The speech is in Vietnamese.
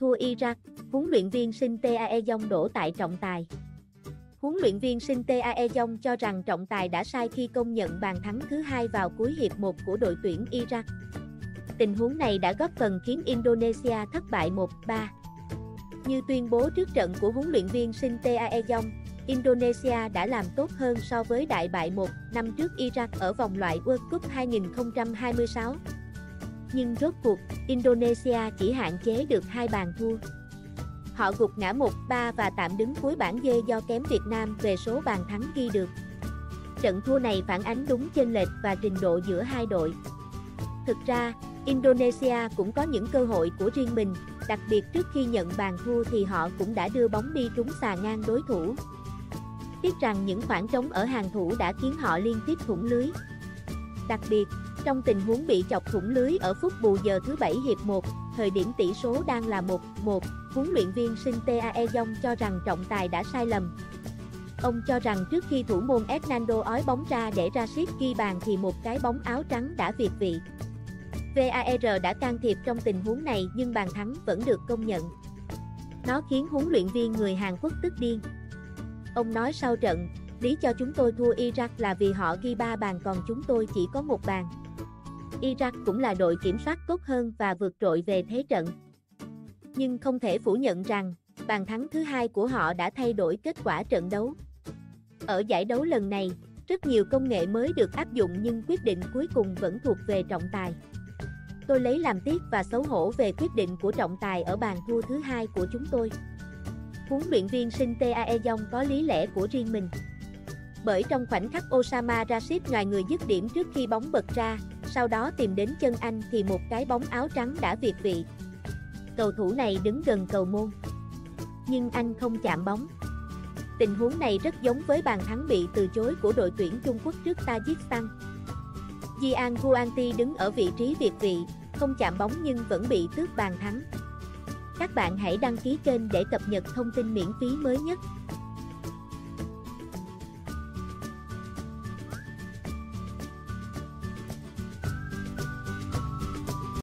thua Iraq, huấn luyện viên Sinh TAE Dông đổ tại trọng tài. Huấn luyện viên Sinh TAE Dông cho rằng trọng tài đã sai khi công nhận bàn thắng thứ hai vào cuối hiệp 1 của đội tuyển Iraq. Tình huống này đã góp phần khiến Indonesia thất bại 1-3. Như tuyên bố trước trận của huấn luyện viên Sinh TAE Dông, Indonesia đã làm tốt hơn so với đại bại 1 năm trước Iraq ở vòng loại World Cup 2026. Nhưng rốt cuộc, Indonesia chỉ hạn chế được hai bàn thua. Họ gục ngã 1-3 và tạm đứng cuối bảng D do kém Việt Nam về số bàn thắng ghi được. Trận thua này phản ánh đúng chênh lệch và trình độ giữa hai đội. Thực ra, Indonesia cũng có những cơ hội của riêng mình, đặc biệt trước khi nhận bàn thua thì họ cũng đã đưa bóng đi trúng xà ngang đối thủ. Tiếc rằng những khoảng trống ở hàng thủ đã khiến họ liên tiếp thủng lưới. Đặc biệt, trong tình huống bị chọc thủng lưới ở phút bù giờ thứ 7 hiệp 1, thời điểm tỷ số đang là 1-1, huấn luyện viên Sinh Tae Dong cho rằng trọng tài đã sai lầm. Ông cho rằng trước khi thủ môn Hernando ói bóng ra để Rashid ghi bàn thì một cái bóng áo trắng đã việt vị. VAR đã can thiệp trong tình huống này nhưng bàn thắng vẫn được công nhận. Nó khiến huấn luyện viên người Hàn Quốc tức điên. Ông nói sau trận, lý cho chúng tôi thua Iraq là vì họ ghi 3 bàn còn chúng tôi chỉ có một bàn. Iraq cũng là đội kiểm soát tốt hơn và vượt trội về thế trận. Nhưng không thể phủ nhận rằng, bàn thắng thứ hai của họ đã thay đổi kết quả trận đấu. Ở giải đấu lần này, rất nhiều công nghệ mới được áp dụng nhưng quyết định cuối cùng vẫn thuộc về trọng tài. Tôi lấy làm tiếc và xấu hổ về quyết định của trọng tài ở bàn thua thứ hai của chúng tôi. Huấn luyện viên Shin Tae Jong có lý lẽ của riêng mình. Bởi trong khoảnh khắc Osama Rashid ngoài người dứt điểm trước khi bóng bật ra, sau đó tìm đến chân anh thì một cái bóng áo trắng đã việt vị. Cầu thủ này đứng gần cầu môn. Nhưng anh không chạm bóng. Tình huống này rất giống với bàn thắng bị từ chối của đội tuyển Trung Quốc trước Tajikistan. Jian Guanti đứng ở vị trí việt vị, không chạm bóng nhưng vẫn bị tước bàn thắng. Các bạn hãy đăng ký kênh để cập nhật thông tin miễn phí mới nhất.